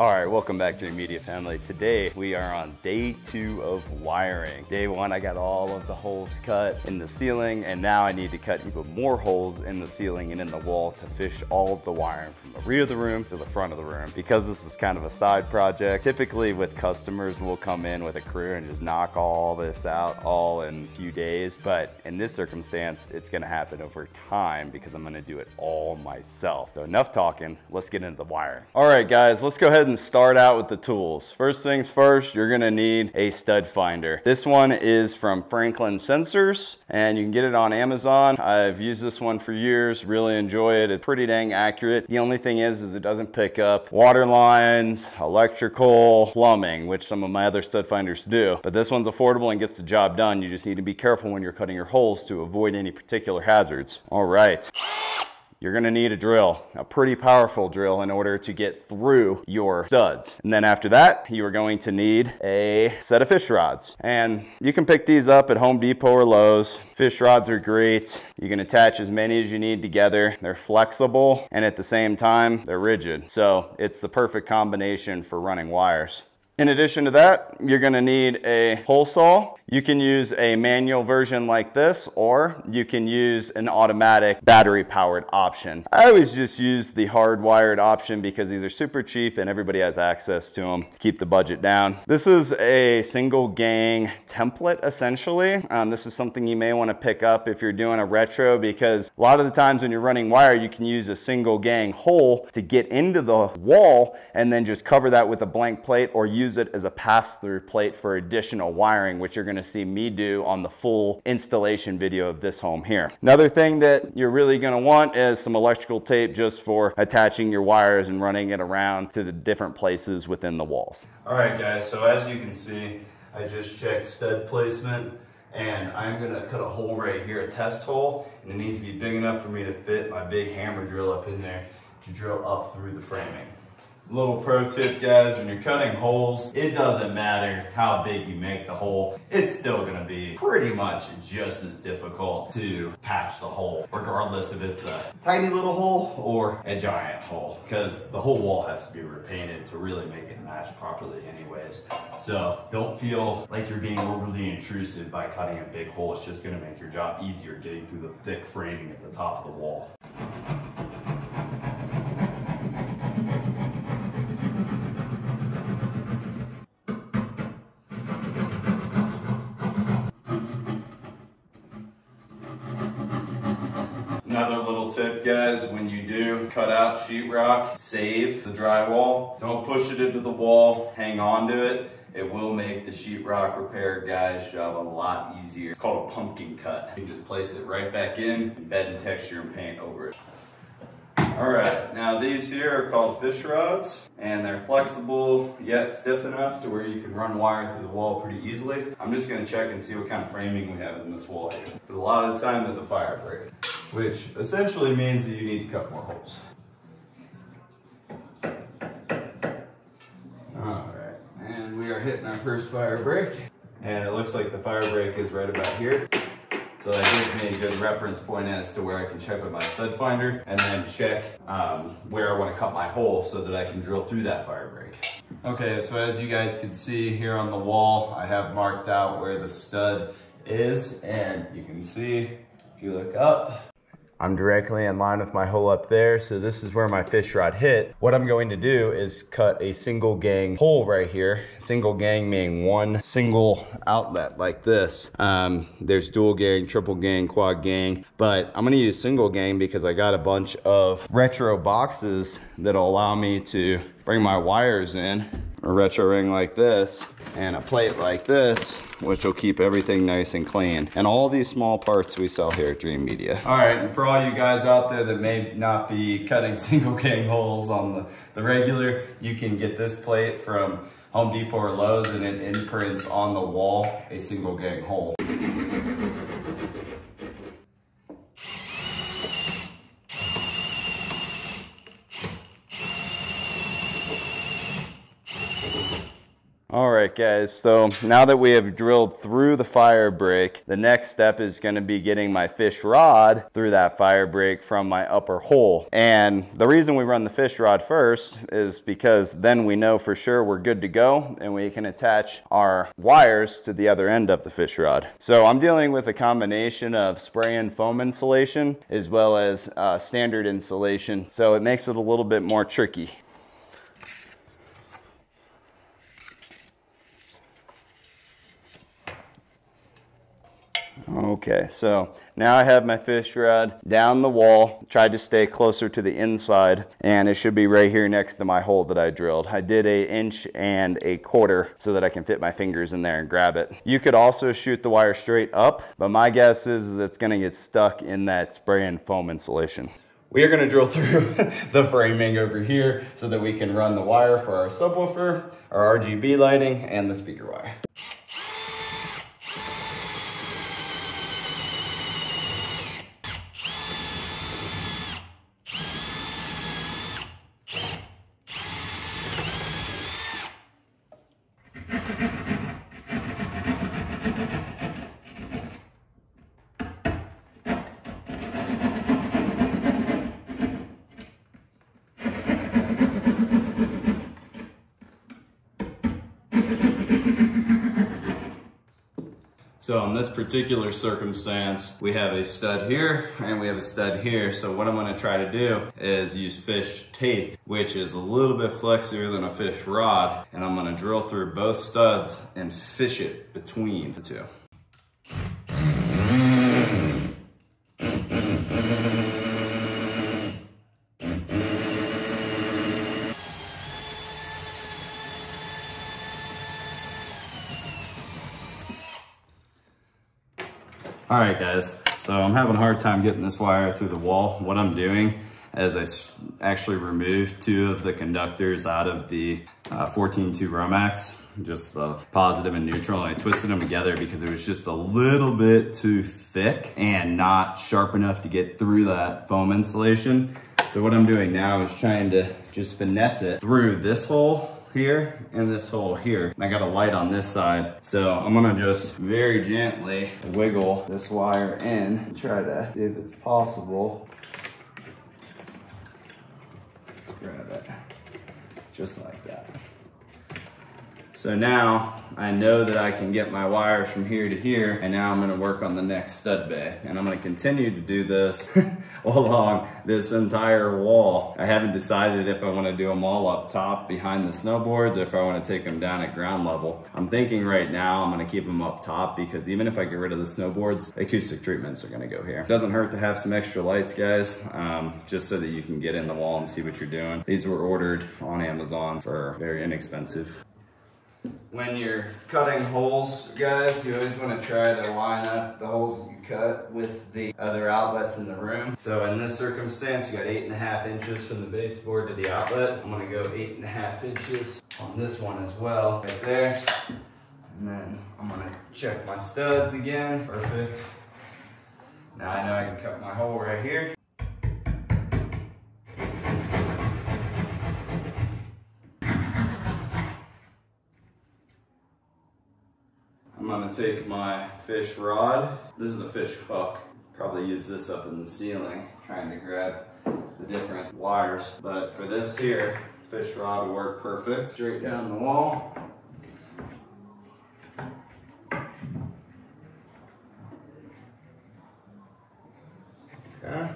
All right, welcome back to the Media Family. Today we are on day two of wiring. Day one, I got all of the holes cut in the ceiling, and now I need to cut even more holes in the ceiling and in the wall to fish all of the wiring from the rear of the room to the front of the room. Because this is kind of a side project, typically with customers, we'll come in with a crew and just knock all this out all in a few days. But in this circumstance, it's gonna happen over time because I'm gonna do it all myself. So enough talking, let's get into the wiring. All right, guys, let's go ahead and start out with the tools. First things first, you're gonna need a stud finder. This one is from Franklin Sensors and you can get it on Amazon. I've used this one for years, really enjoy it. It's pretty dang accurate. The only thing is, is it doesn't pick up water lines, electrical, plumbing, which some of my other stud finders do. But this one's affordable and gets the job done. You just need to be careful when you're cutting your holes to avoid any particular hazards. All right you're gonna need a drill, a pretty powerful drill in order to get through your studs. And then after that, you are going to need a set of fish rods. And you can pick these up at Home Depot or Lowe's. Fish rods are great. You can attach as many as you need together. They're flexible and at the same time, they're rigid. So it's the perfect combination for running wires. In addition to that, you're gonna need a hole saw you can use a manual version like this, or you can use an automatic battery powered option. I always just use the hardwired option because these are super cheap and everybody has access to them to keep the budget down. This is a single gang template essentially. Um, this is something you may wanna pick up if you're doing a retro because a lot of the times when you're running wire, you can use a single gang hole to get into the wall and then just cover that with a blank plate or use it as a pass-through plate for additional wiring, which you're gonna to see me do on the full installation video of this home here. Another thing that you're really gonna want is some electrical tape just for attaching your wires and running it around to the different places within the walls. All right guys, so as you can see, I just checked stud placement and I'm gonna cut a hole right here, a test hole, and it needs to be big enough for me to fit my big hammer drill up in there to drill up through the framing. Little pro tip guys, when you're cutting holes, it doesn't matter how big you make the hole, it's still gonna be pretty much just as difficult to patch the hole, regardless if it's a tiny little hole or a giant hole, because the whole wall has to be repainted to really make it match properly anyways. So don't feel like you're being overly intrusive by cutting a big hole. It's just gonna make your job easier getting through the thick framing at the top of the wall. Out sheetrock, save the drywall. Don't push it into the wall, hang on to it. It will make the sheetrock repair guy's job a lot easier. It's called a pumpkin cut. You can just place it right back in, bed and texture and paint over it. All right, now these here are called fish rods and they're flexible yet stiff enough to where you can run wire through the wall pretty easily. I'm just gonna check and see what kind of framing we have in this wall here. Because a lot of the time there's a fire break, which essentially means that you need to cut more holes. Are hitting our first fire break. And it looks like the fire break is right about here. So that gives me a good reference point as to where I can check with my stud finder and then check um, where I want to cut my hole so that I can drill through that fire break. Okay, so as you guys can see here on the wall, I have marked out where the stud is and you can see if you look up, I'm directly in line with my hole up there, so this is where my fish rod hit. What I'm going to do is cut a single gang hole right here. Single gang meaning one single outlet like this. Um, there's dual gang, triple gang, quad gang, but I'm gonna use single gang because I got a bunch of retro boxes that'll allow me to bring my wires in, a retro ring like this, and a plate like this, which will keep everything nice and clean. And all these small parts we sell here at Dreamedia. All right, and for all you guys out there that may not be cutting single gang holes on the, the regular, you can get this plate from Home Depot or Lowe's and it imprints on the wall a single gang hole. All right, guys, so now that we have drilled through the fire break, the next step is gonna be getting my fish rod through that fire break from my upper hole. And the reason we run the fish rod first is because then we know for sure we're good to go and we can attach our wires to the other end of the fish rod. So I'm dealing with a combination of spray and foam insulation as well as uh, standard insulation. So it makes it a little bit more tricky. Okay, so now I have my fish rod down the wall, tried to stay closer to the inside, and it should be right here next to my hole that I drilled. I did a inch and a quarter so that I can fit my fingers in there and grab it. You could also shoot the wire straight up, but my guess is it's gonna get stuck in that spray and foam insulation. We are gonna drill through the framing over here so that we can run the wire for our subwoofer, our RGB lighting, and the speaker wire. So in this particular circumstance, we have a stud here and we have a stud here. So what I'm gonna try to do is use fish tape, which is a little bit flexier than a fish rod. And I'm gonna drill through both studs and fish it between the two. All right, guys. So I'm having a hard time getting this wire through the wall. What I'm doing is I actually removed two of the conductors out of the uh, 14.2 Romex, just the positive and neutral, and I twisted them together because it was just a little bit too thick and not sharp enough to get through that foam insulation. So what I'm doing now is trying to just finesse it through this hole here and this hole here. I got a light on this side. So I'm gonna just very gently wiggle this wire in and try to see if it's possible. Grab it, just like. So now I know that I can get my wires from here to here and now I'm gonna work on the next stud bay and I'm gonna continue to do this along this entire wall. I haven't decided if I wanna do them all up top behind the snowboards or if I wanna take them down at ground level. I'm thinking right now I'm gonna keep them up top because even if I get rid of the snowboards, acoustic treatments are gonna go here. Doesn't hurt to have some extra lights guys, um, just so that you can get in the wall and see what you're doing. These were ordered on Amazon for very inexpensive. When you're cutting holes, guys, you always want to try to line up the holes you cut with the other outlets in the room. So in this circumstance, you got eight and a half inches from the baseboard to the outlet. I'm gonna go eight and a half inches on this one as well, right there. And then I'm gonna check my studs again, perfect. Now I know I can cut my hole right here. I'm gonna take my fish rod. This is a fish hook. Probably use this up in the ceiling, trying to grab the different wires. But for this here, fish rod will work perfect. Straight down the wall. Okay.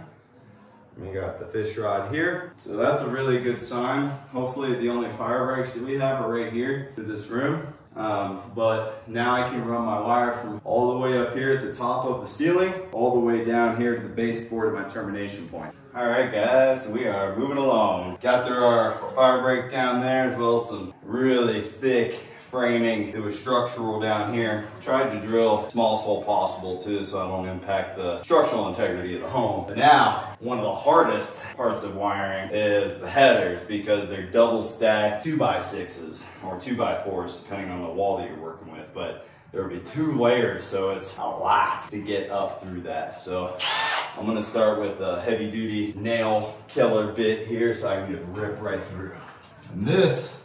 We got the fish rod here. So that's a really good sign. Hopefully the only fire breaks that we have are right here through this room. Um, but now I can run my wire from all the way up here at the top of the ceiling, all the way down here to the baseboard of my termination point. All right, guys, we are moving along. Got through our fire break down there as well as some really thick framing. It was structural down here. Tried to drill smallest hole possible too so I don't impact the structural integrity of the home. But now, one of the hardest parts of wiring is the headers because they're double stacked two by sixes or two by fours depending on the wall that you're working with. But there will be two layers so it's a lot to get up through that. So I'm gonna start with a heavy duty nail killer bit here so I can just rip right through. And this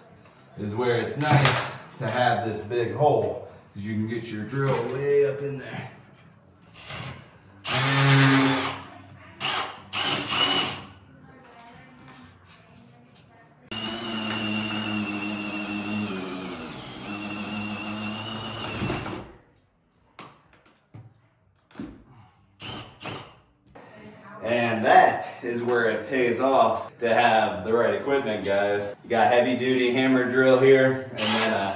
is where it's nice to have this big hole because you can get your drill way up in there. And that is where it pays off to have the right equipment, guys. You got heavy duty hammer drill here,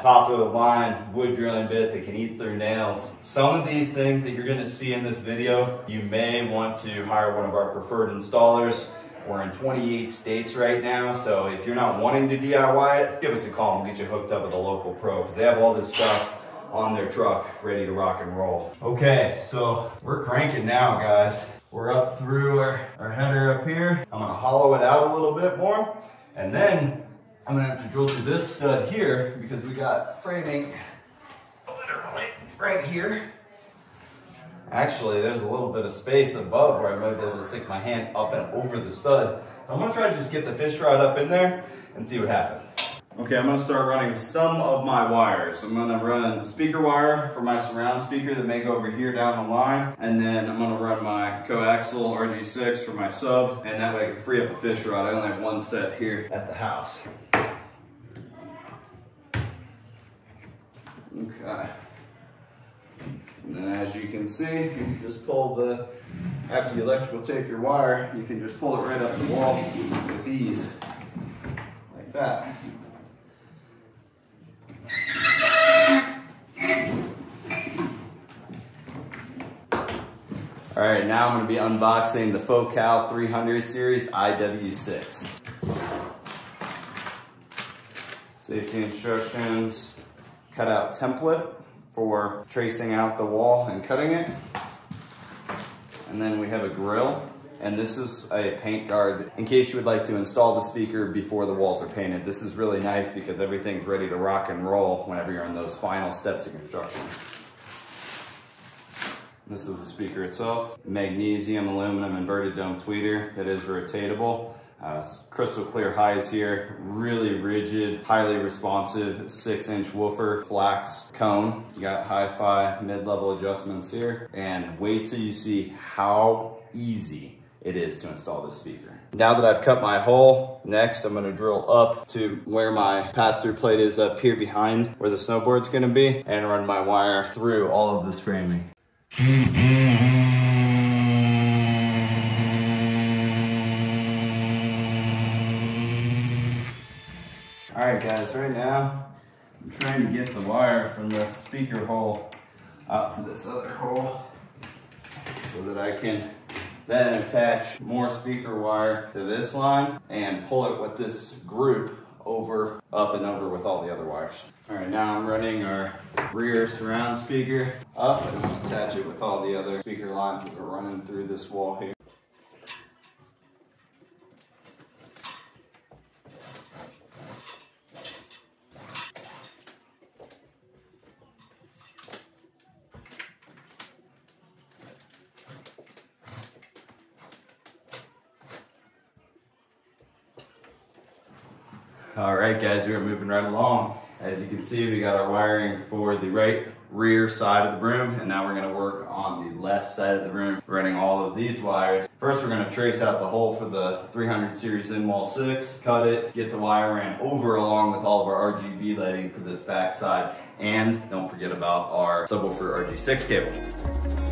top of the line wood drilling bit that can eat through nails. Some of these things that you're gonna see in this video, you may want to hire one of our preferred installers. We're in 28 states right now, so if you're not wanting to DIY it, give us a call and we'll get you hooked up with a local pro, because they have all this stuff on their truck ready to rock and roll. Okay, so we're cranking now, guys. We're up through our, our header up here. I'm gonna hollow it out a little bit more. And then I'm gonna have to drill through this stud here because we got framing literally right here. Actually, there's a little bit of space above where I might be able to stick my hand up and over the stud. So I'm gonna try to just get the fish rod up in there and see what happens. Okay, I'm gonna start running some of my wires. I'm gonna run speaker wire for my surround speaker that may go over here down the line. And then I'm gonna run my coaxial RG6 for my sub. And that way I can free up a fish rod. I only have one set here at the house. And then as you can see, you can just pull the, after you electrical tape your wire, you can just pull it right up the wall with ease, like that. All right, now I'm gonna be unboxing the Focal 300 series IW6. Safety instructions, cutout template for tracing out the wall and cutting it. And then we have a grill, and this is a paint guard in case you would like to install the speaker before the walls are painted. This is really nice because everything's ready to rock and roll whenever you're in those final steps of construction. This is the speaker itself. Magnesium, aluminum, inverted dome tweeter that is rotatable. Uh, crystal clear highs here, really rigid, highly responsive, six inch woofer flax cone. You got hi-fi mid-level adjustments here. And wait till you see how easy it is to install this speaker. Now that I've cut my hole, next I'm gonna drill up to where my pass-through plate is up here behind where the snowboard's gonna be and run my wire through all of this framing. All right guys, right now I'm trying to get the wire from the speaker hole out to this other hole so that I can then attach more speaker wire to this line and pull it with this group over, up and over with all the other wires. All right, now I'm running our rear surround speaker up and gonna attach it with all the other speaker lines that are running through this wall here. All right, guys, we are moving right along. As you can see, we got our wiring for the right rear side of the broom, and now we're gonna work on the left side of the broom, running all of these wires. First, we're gonna trace out the hole for the 300 series in wall six, cut it, get the wire ran over along with all of our RGB lighting for this back side, and don't forget about our subwoofer RG6 cable.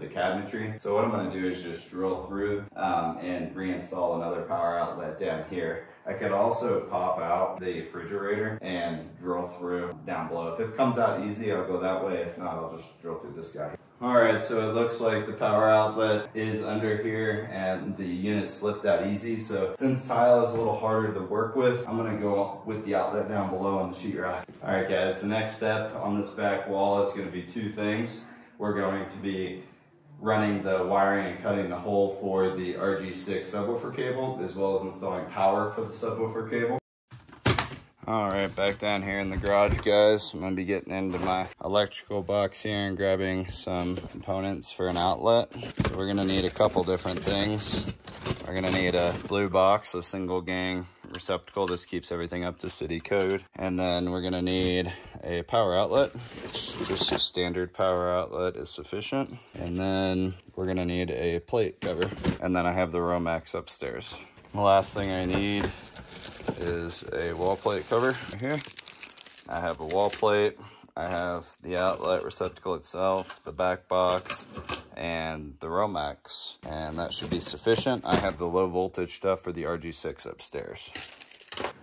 The cabinetry. So what I'm gonna do is just drill through um, and reinstall another power outlet down here. I could also pop out the refrigerator and drill through down below. If it comes out easy, I'll go that way. If not, I'll just drill through this guy. All right, so it looks like the power outlet is under here and the unit slipped out easy. So since tile is a little harder to work with, I'm gonna go with the outlet down below on the sheetrock. All right guys, the next step on this back wall is gonna be two things. We're going to be running the wiring and cutting the hole for the RG6 subwoofer cable, as well as installing power for the subwoofer cable. All right, back down here in the garage, guys. I'm gonna be getting into my electrical box here and grabbing some components for an outlet. So we're gonna need a couple different things. We're gonna need a blue box, a single gang receptacle. This keeps everything up to city code. And then we're gonna need a power outlet. Just a standard power outlet is sufficient. And then we're gonna need a plate cover. And then I have the Romex upstairs. The last thing I need is a wall plate cover right here. I have a wall plate. I have the outlet receptacle itself, the back box, and the Romex, and that should be sufficient. I have the low voltage stuff for the RG6 upstairs.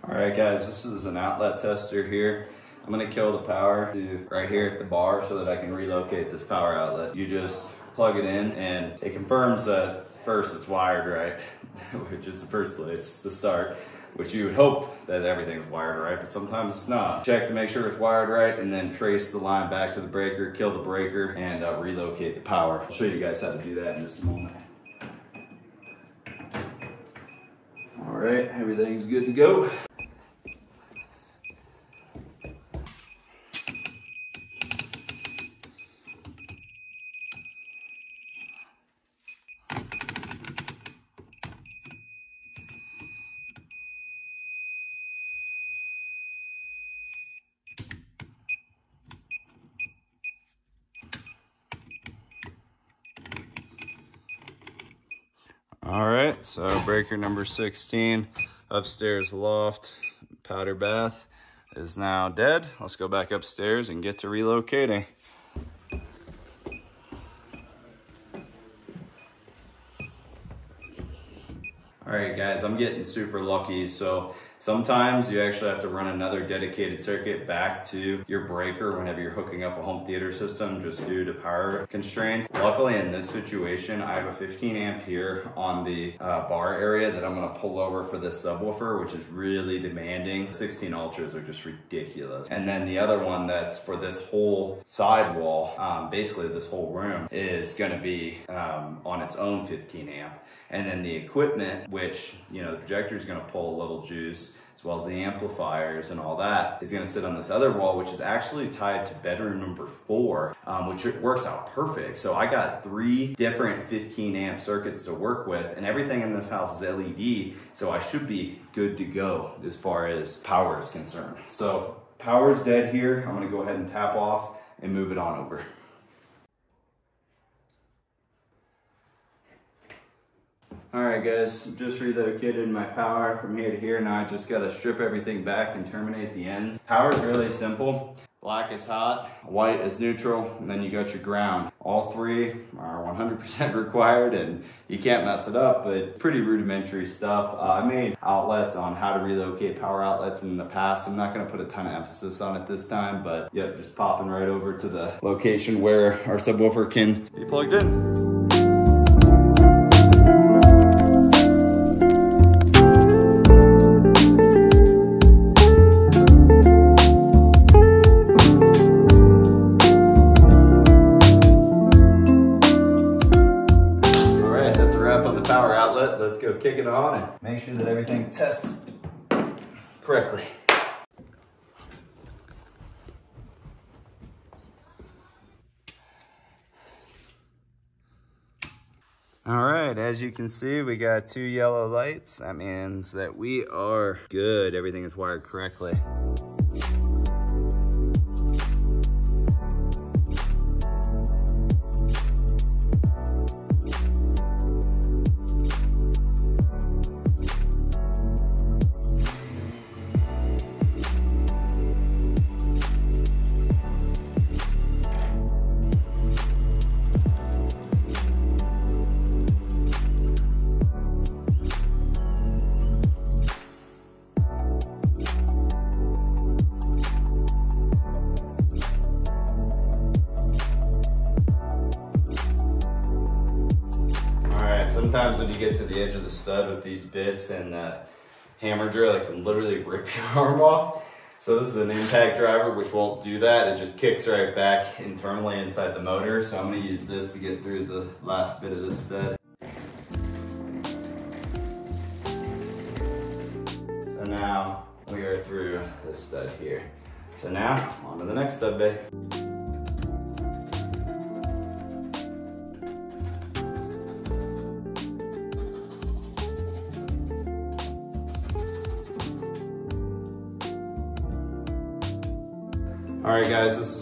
All right, guys, this is an outlet tester here. I'm gonna kill the power to right here at the bar so that I can relocate this power outlet. You just plug it in and it confirms that first it's wired right, which is the first place to start which you would hope that everything's wired right, but sometimes it's not. Check to make sure it's wired right and then trace the line back to the breaker, kill the breaker, and uh, relocate the power. I'll show you guys how to do that in just a moment. All right, everything's good to go. All right, so breaker number 16, upstairs loft, powder bath is now dead. Let's go back upstairs and get to relocating. All right, guys, I'm getting super lucky. So sometimes you actually have to run another dedicated circuit back to your breaker whenever you're hooking up a home theater system just due to power constraints. Luckily in this situation, I have a 15 amp here on the uh, bar area that I'm gonna pull over for this subwoofer, which is really demanding. 16 Ultras are just ridiculous. And then the other one that's for this whole side wall, um, basically this whole room, is gonna be um, on its own 15 amp. And then the equipment, which, you know, the projector is gonna pull a little juice, as well as the amplifiers and all that, is gonna sit on this other wall, which is actually tied to bedroom number four, um, which works out perfect. So I got three different 15 amp circuits to work with, and everything in this house is LED, so I should be good to go as far as power is concerned. So power's dead here. I'm gonna go ahead and tap off and move it on over. All right guys, just relocated my power from here to here. Now I just gotta strip everything back and terminate the ends. Power is really simple. Black is hot, white is neutral, and then you got your ground. All three are 100% required and you can't mess it up, but pretty rudimentary stuff. Uh, I made outlets on how to relocate power outlets in the past. I'm not gonna put a ton of emphasis on it this time, but yep, just popping right over to the location where our subwoofer can be plugged in. All right, as you can see, we got two yellow lights. That means that we are good. Everything is wired correctly. These bits and the hammer drill, it can literally rip your arm off. So this is an impact driver, which won't do that. It just kicks right back internally inside the motor. So I'm gonna use this to get through the last bit of this stud. So now we are through this stud here. So now on to the next stud bay.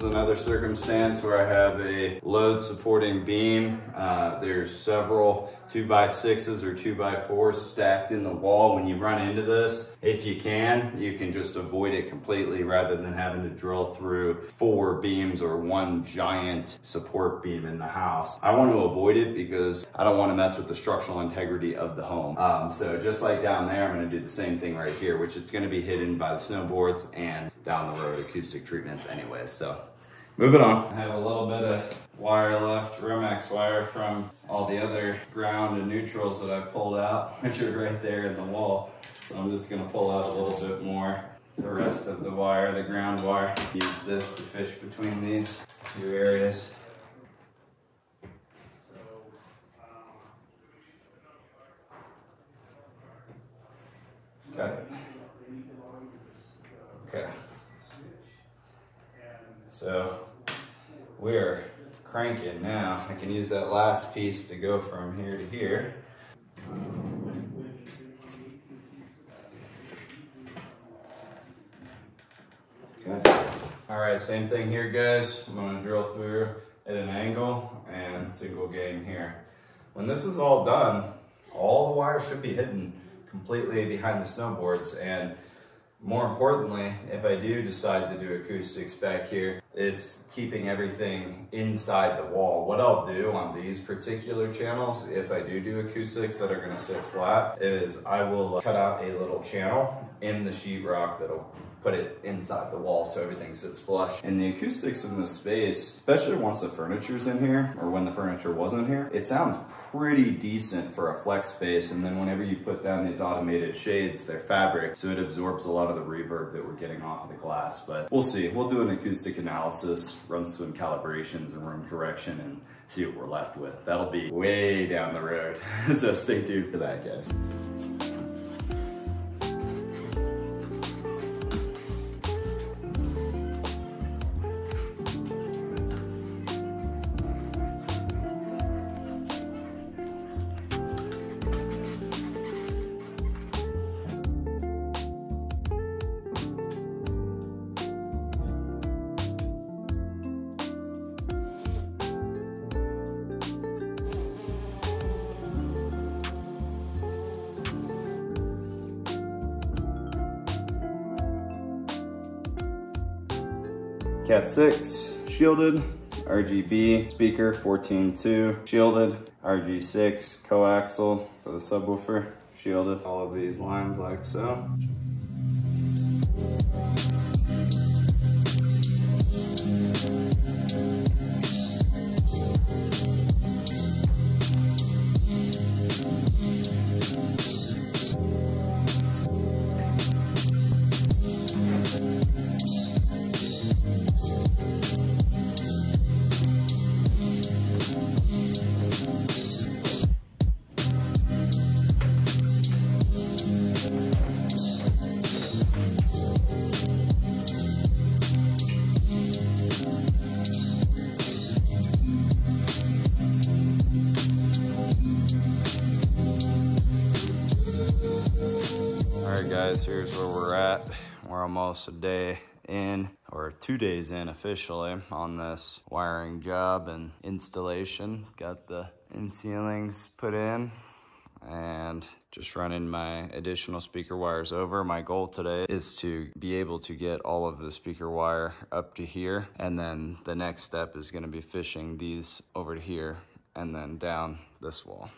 Another circumstance where I have a load supporting beam. Uh, there's several two by sixes or two by fours stacked in the wall. When you run into this, if you can, you can just avoid it completely rather than having to drill through four beams or one giant support beam in the house. I want to avoid it because I don't want to mess with the structural integrity of the home. Um, so just like down there, I'm going to do the same thing right here, which it's going to be hidden by the snowboards and down the road acoustic treatments anyways. So moving on. I have a little bit of wire left, Romex wire from all the other ground and neutrals that I pulled out, which are right there in the wall. So I'm just gonna pull out a little bit more. The rest of the wire, the ground wire. Use this to fish between these two areas. Got it. Okay. So we're cranking now. I can use that last piece to go from here to here. Okay. All right, same thing here, guys. I'm gonna drill through at an angle and single gang here. When this is all done, all the wire should be hidden completely behind the snowboards and more importantly, if I do decide to do acoustics back here, it's keeping everything inside the wall. What I'll do on these particular channels, if I do do acoustics that are gonna sit flat, is I will cut out a little channel in the sheetrock that'll put it inside the wall so everything sits flush. And the acoustics in this space, especially once the furniture's in here, or when the furniture wasn't here, it sounds pretty decent for a flex space. And then whenever you put down these automated shades, they're fabric, so it absorbs a lot of the reverb that we're getting off of the glass. But we'll see, we'll do an acoustic analysis, run some calibrations and room correction and see what we're left with. That'll be way down the road. so stay tuned for that, guys. 6, shielded, RGB, speaker 14.2, shielded, RG6, coaxial for the subwoofer, shielded. All of these lines like so. Almost a day in, or two days in officially, on this wiring job and installation. Got the in ceilings put in and just running my additional speaker wires over. My goal today is to be able to get all of the speaker wire up to here. And then the next step is gonna be fishing these over to here and then down this wall.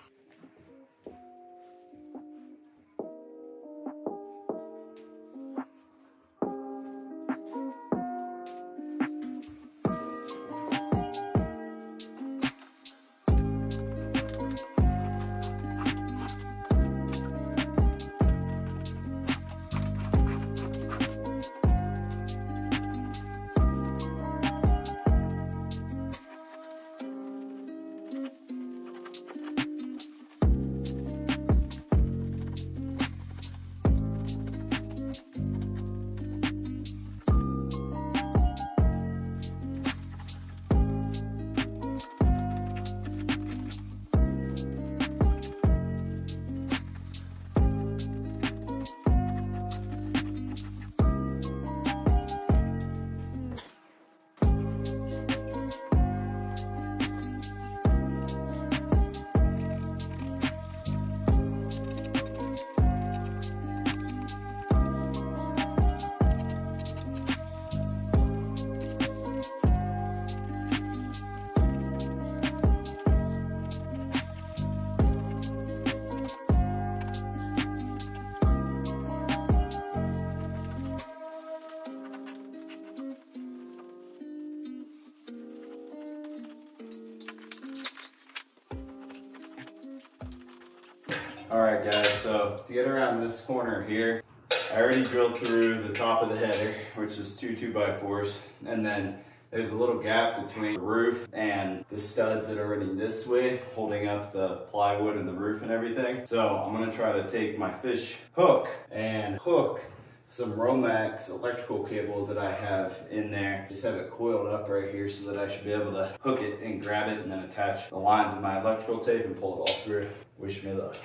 So to get around this corner here, I already drilled through the top of the header, which is two two by fours, and then there's a little gap between the roof and the studs that are running this way, holding up the plywood and the roof and everything. So I'm gonna try to take my fish hook and hook some Romex electrical cable that I have in there. Just have it coiled up right here so that I should be able to hook it and grab it and then attach the lines of my electrical tape and pull it all through. Wish me luck.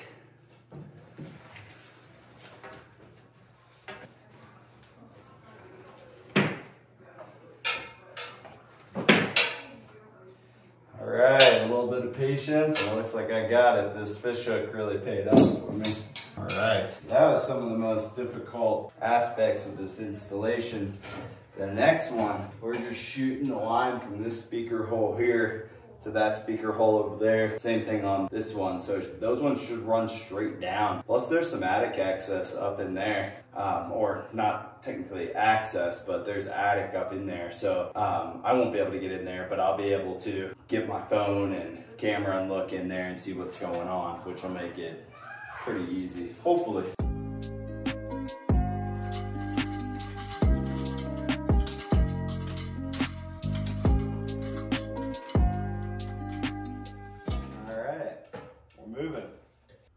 All right, a little bit of patience. It looks like I got it. This fish hook really paid off for me. All right, that was some of the most difficult aspects of this installation. The next one, we're just shooting the line from this speaker hole here to that speaker hole over there. Same thing on this one. So those ones should run straight down. Plus there's some attic access up in there. Um, or not technically access, but there's attic up in there. So um, I won't be able to get in there, but I'll be able to get my phone and camera and look in there and see what's going on, which will make it pretty easy, hopefully. All right, we're moving.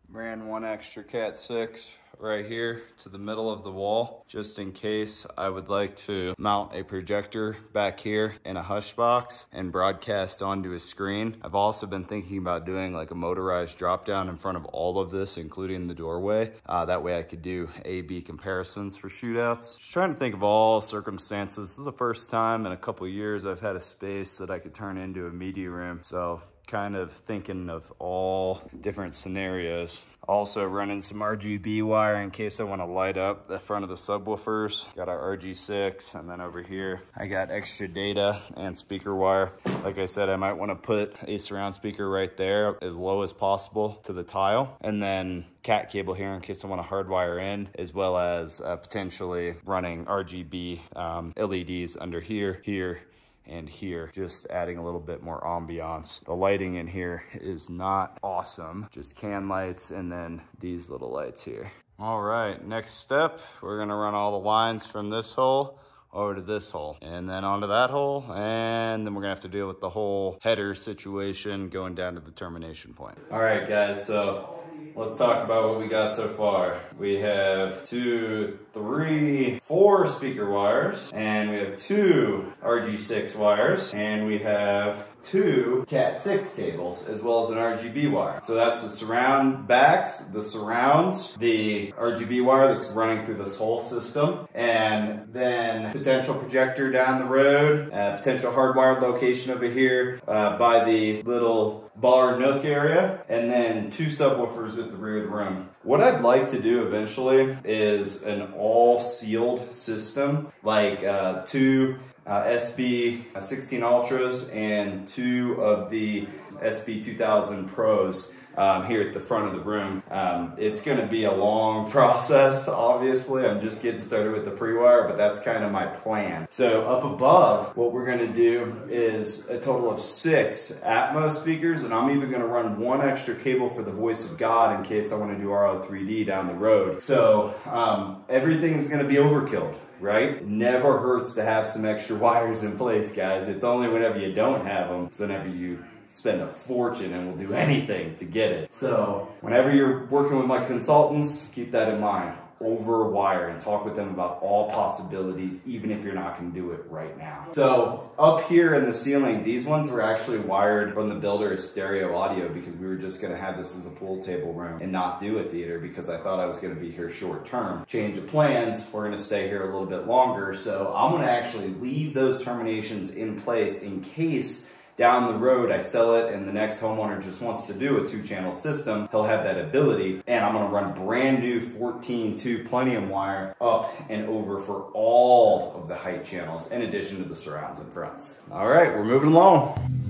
Ran one extra Cat 6 right here to the middle of the wall, just in case I would like to mount a projector back here in a hush box and broadcast onto a screen. I've also been thinking about doing like a motorized drop down in front of all of this, including the doorway. Uh, that way I could do A-B comparisons for shootouts. Just trying to think of all circumstances. This is the first time in a couple years I've had a space that I could turn into a media room. So kind of thinking of all different scenarios. Also running some RGB wire in case I want to light up the front of the subwoofers. Got our RG6 and then over here I got extra data and speaker wire. Like I said, I might want to put a surround speaker right there as low as possible to the tile and then cat cable here in case I want to hardwire in as well as uh, potentially running RGB um, LEDs under here, here, and here, just adding a little bit more ambiance. The lighting in here is not awesome, just can lights and then these little lights here. All right, next step, we're gonna run all the lines from this hole over to this hole and then onto that hole and then we're gonna have to deal with the whole header situation going down to the termination point. All right guys, so let's talk about what we got so far. We have two, three, four speaker wires and we have two RG6 wires and we have two Cat6 cables as well as an RGB wire. So that's the surround backs, the surrounds, the RGB wire that's running through this whole system, and then potential projector down the road, uh, potential hardwired location over here uh, by the little bar nook area, and then two subwoofers at the rear of the room. What I'd like to do eventually is an all sealed system, like uh, two uh, SB 16 Ultras and two of the SB 2000 Pros um, here at the front of the room. Um, it's going to be a long process, obviously. I'm just getting started with the pre-wire, but that's kind of my plan. So up above, what we're going to do is a total of six Atmos speakers, and I'm even going to run one extra cable for the voice of God in case I want to do Auro 3D down the road. So um, everything's going to be overkilled right? Never hurts to have some extra wires in place, guys. It's only whenever you don't have them, it's whenever you spend a fortune and will do anything to get it. So whenever you're working with my consultants, keep that in mind. Over a wire and talk with them about all possibilities, even if you're not gonna do it right now. So up here in the ceiling, these ones were actually wired from the builder as stereo audio because we were just gonna have this as a pool table room and not do a theater because I thought I was gonna be here short term. Change of plans, we're gonna stay here a little bit longer. So I'm gonna actually leave those terminations in place in case down the road I sell it and the next homeowner just wants to do a two channel system, he'll have that ability. And I'm gonna run brand new 14 2 Plenum wire up and over for all of the height channels in addition to the surrounds and fronts. All right, we're moving along.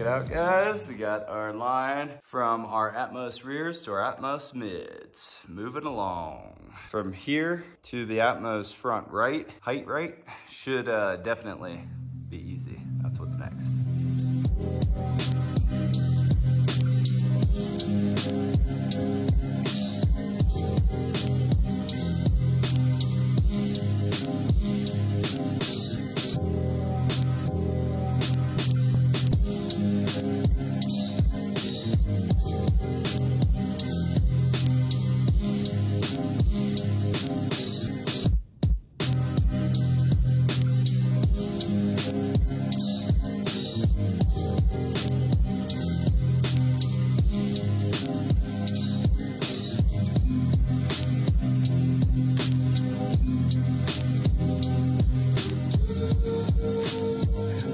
It out, guys. We got our line from our Atmos rears to our Atmos mids. Moving along. From here to the Atmos front right, height right, should uh, definitely be easy. That's what's next.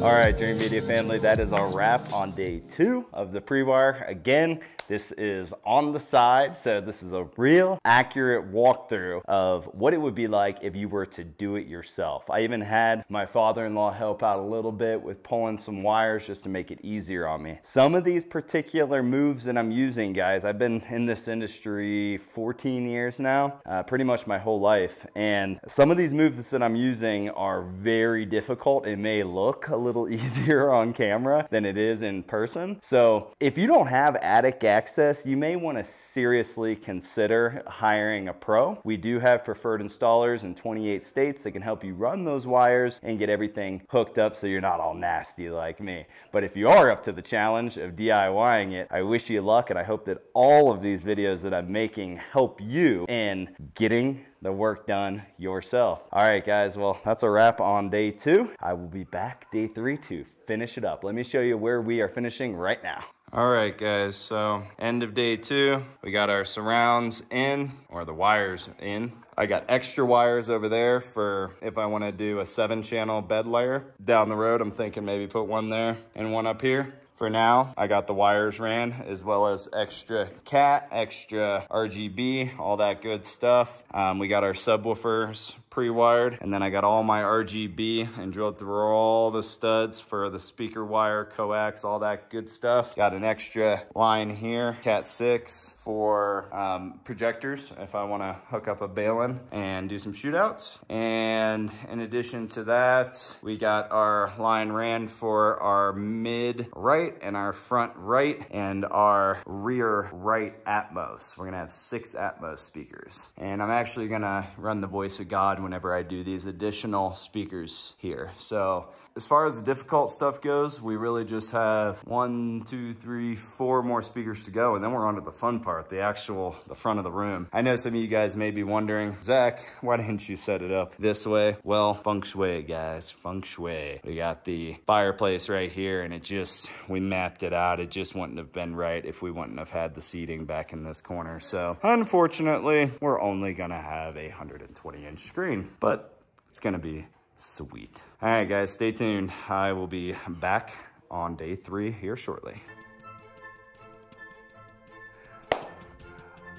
All right, Dreamedia family, that is our wrap on day two of the pre-wire. Again, this is on the side, so this is a real accurate walkthrough of what it would be like if you were to do it yourself. I even had my father-in-law help out a little bit with pulling some wires just to make it easier on me. Some of these particular moves that I'm using, guys, I've been in this industry 14 years now, uh, pretty much my whole life, and some of these moves that I'm using are very difficult. It may look a little easier on camera than it is in person. So if you don't have attic access, you may want to seriously consider hiring a pro. We do have preferred installers in 28 states that can help you run those wires and get everything hooked up so you're not all nasty like me. But if you are up to the challenge of DIYing it, I wish you luck and I hope that all of these videos that I'm making help you in getting the work done yourself. All right, guys, well, that's a wrap on day two. I will be back day three to finish it up. Let me show you where we are finishing right now. All right, guys, so end of day two, we got our surrounds in, or the wires in. I got extra wires over there for if I wanna do a seven channel bed layer. Down the road, I'm thinking maybe put one there and one up here. For now, I got the wires ran as well as extra cat, extra RGB, all that good stuff. Um, we got our subwoofers pre-wired and then I got all my RGB and drilled through all the studs for the speaker wire, coax, all that good stuff. Got an extra line here, Cat 6 for um, projectors if I want to hook up a Balun and do some shootouts. And in addition to that, we got our line ran for our mid right and our front right and our rear right Atmos. We're gonna have six Atmos speakers. And I'm actually gonna run the voice of God whenever I do these additional speakers here. So as far as the difficult stuff goes, we really just have one, two, three, four more speakers to go. And then we're on to the fun part, the actual, the front of the room. I know some of you guys may be wondering, Zak, why didn't you set it up this way? Well, feng shui, guys, feng shui. We got the fireplace right here and it just, we mapped it out. It just wouldn't have been right if we wouldn't have had the seating back in this corner. So unfortunately, we're only gonna have a 120 inch screen but it's gonna be sweet. All right, guys, stay tuned. I will be back on day three here shortly.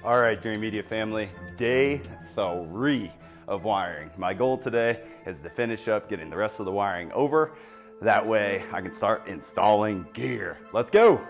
All right, Dreamedia family, day three of wiring. My goal today is to finish up getting the rest of the wiring over. That way I can start installing gear. Let's go.